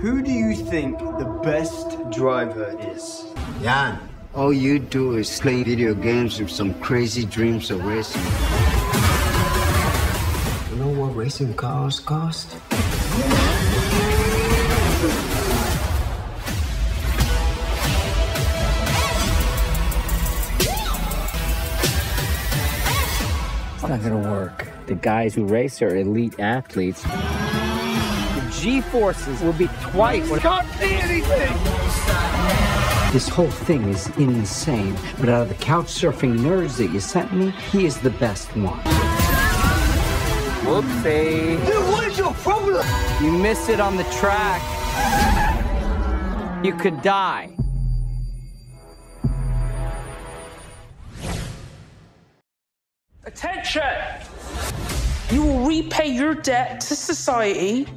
Who do you think the best driver is? Jann, all you do is play video games with some crazy dreams of racing. You know what racing cars cost? It's not gonna work. The guys who race are elite athletes. The G-forces will be twice. Can't see anything. This whole thing is insane. But out of the couch surfing nerds that you sent me, he is the best one. Whoopsie. Dude, what is your problem? You miss it on the track. You could die. Attention! You will repay your debt to society.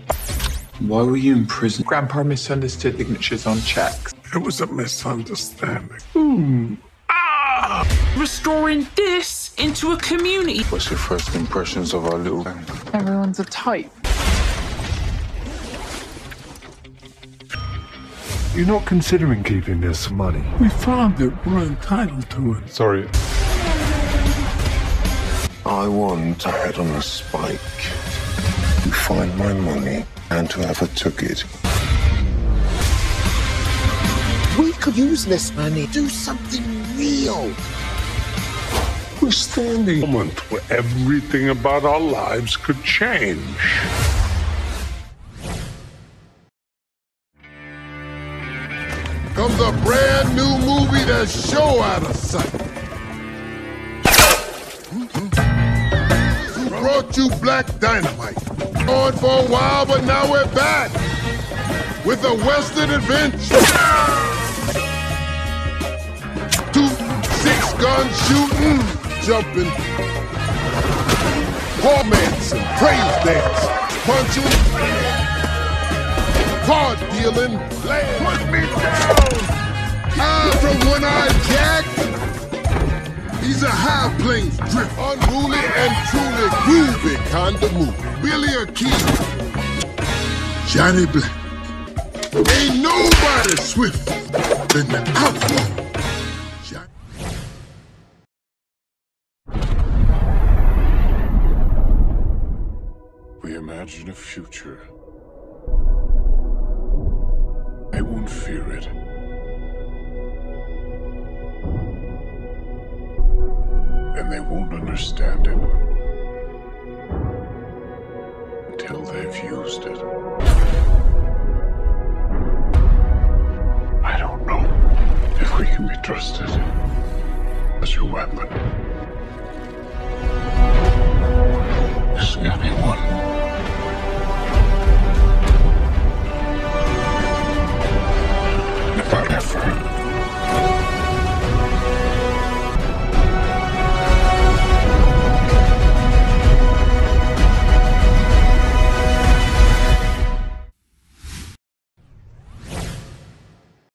Why were you in prison? Grandpa misunderstood signatures on checks. It was a misunderstanding. Ah! restoring this into a community. What's your first impressions of our little gang? Everyone's a type. You're not considering keeping this money. We found it. We're entitled to it. Sorry. I want to head on a spike to find my money and whoever took it. We could use this money, do something real. We're standing a moment where everything about our lives could change. comes a brand new movie that's show out of sight. Who brought you Black Dynamite? On for a while, but now we're back with a Western adventure. Two six gun shooting, jumping, romancing, praise dance, punching, card dealing, laying put me down. I'm from One Eye Jack. He's a high plains drift, unruly and truly Billy Johnny Black. Ain't nobody than the outlaw. We imagine a future. They won't fear it. And they won't understand it they've used it. I don't know if we can be trusted as your weapon. There's only one.